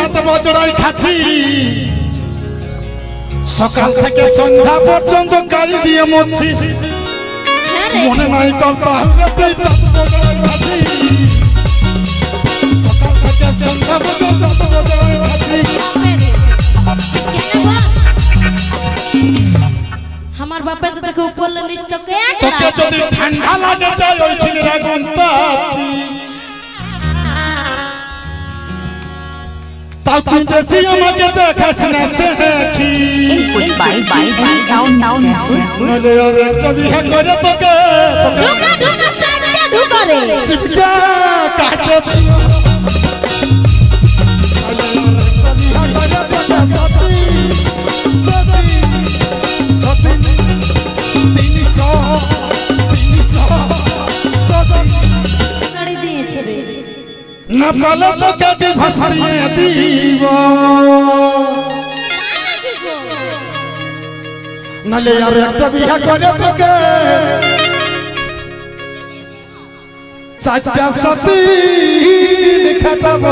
দাঁত বজড়াই খাচ্ছি সকাল থেকে সন্ধ্যা পর্যন্ত কাল দিয়ে মরছিস। হ্যাঁ মনে নাই কল তাহলে তুই দাঁত বজড়াই খাচ্ছি সকাল থেকে সন্ধ্যা পর্যন্ত দাঁত বজড়াই খাচ্ছি বাপে রে। কেন বল? আমার বাপে তো দেখে উপর নিচ তোকে যদি ঠান্ডা লাগে তুই বেশি আমাকে দেখাস না সে দেখি Input by by by down down down. নইলে আর একটা বিয়ে করে তোকে তোকে ঢুকা ঢুকা চারটা ঢুকা রে চিপটা কাটে না পালে তো কেটে ভাসাইয়ে দিব। নালে আর একটা বিয়া করে তোকে। চারটা সতী খাটাব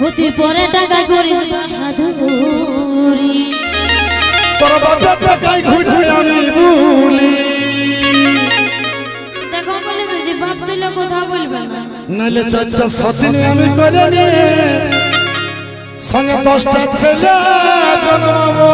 হতি পরে টাকা করিস বাহাদুরি। তোর বাপের টাকায় ঘুরে আমি ভুলি। তুলে কথা বলবে না। নালে চারটা সতিনি আমি করে নি সঙ্গে দশটা ছেলে জন্মাবো।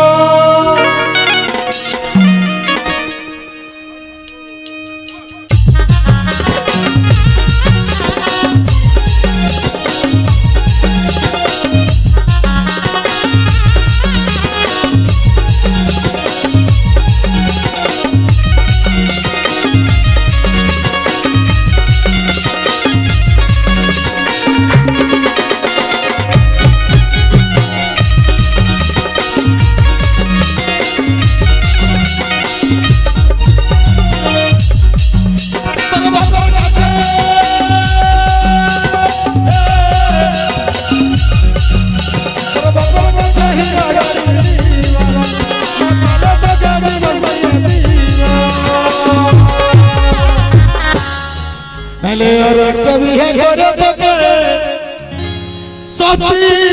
করে তোকে সতী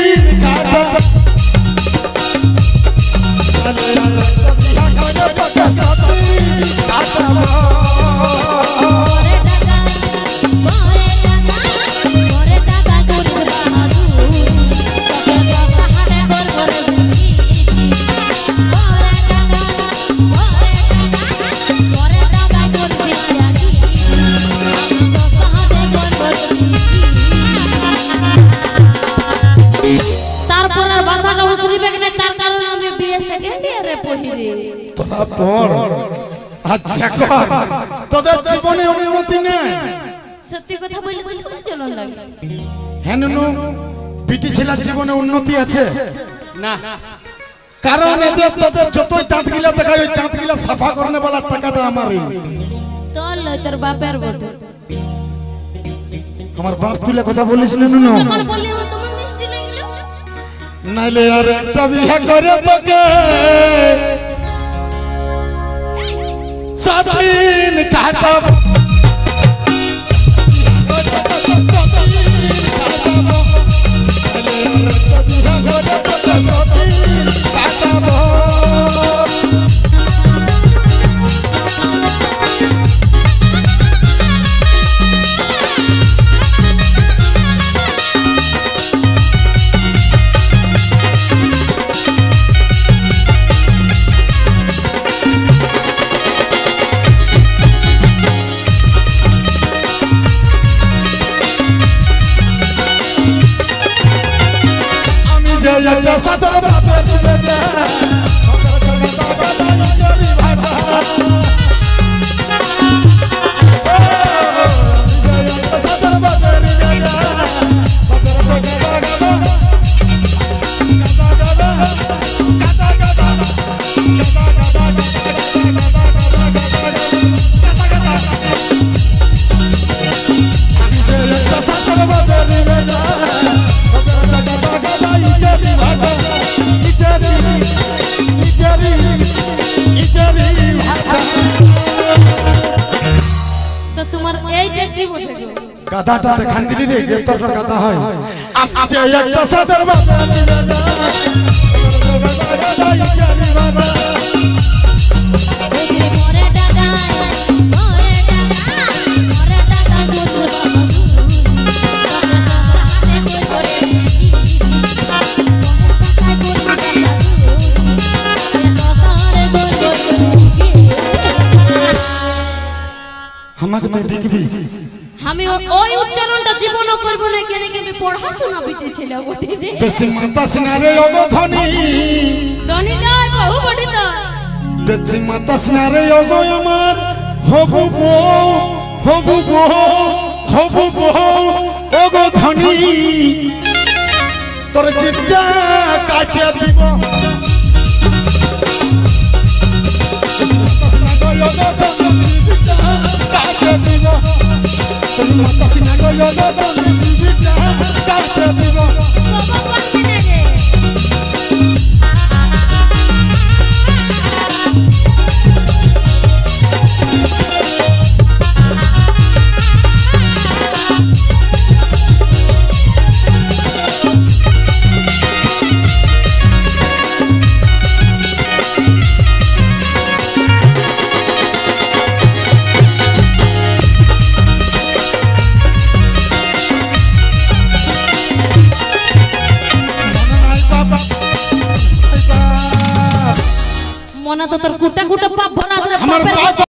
তোরা পড় আচ্ছা কর। তোদের জীবনে উন্নতি নেই। সত্যি কথা বললে তো চলন লাগে। হ্যাঁ নুনু বিটি ছেলের জীবনে উন্নতি আছে? না। কারণ এদের তোদের যতই দাঁত গিলা দেখায় ওই দাঁত গিলা সাফা করনে বলার টাকাটা আমারই তোর লয় তোর বাপের বটে আমার বাপ তুলে কথা বলিস না নুনু। নাইলে আর একটা বিয়ে করে তোকে। सतीन का আমি যে একটা গাধাটা খান দিলি রে গ্রেপ্তারটা গাধা হয়। একটা সাদের বাবা। আমাকে তুই বিকবিস আমি ওই উচ্চারণটা জীবনও করব না কেন কি আমি পড়াশোনা বিটি ছিল বটে রে। বেশি মাতা সিনারে অগধনী। ধনীটাই বহু বটে তো বেশি মাতা সিনারে অগ আমার। হবু বউ হবু বউ হবু বউ অগধনী। তোর চিপটা কাটিয়ে দিব। কাটিয়ে দিব তোর মাতা সিনারে অগধনী চিপটা কাটিয়ে দিব বাবা পাচ্ছে না রে মনে তো তোর কুটা কুটা পাপ ভরা আছে আমার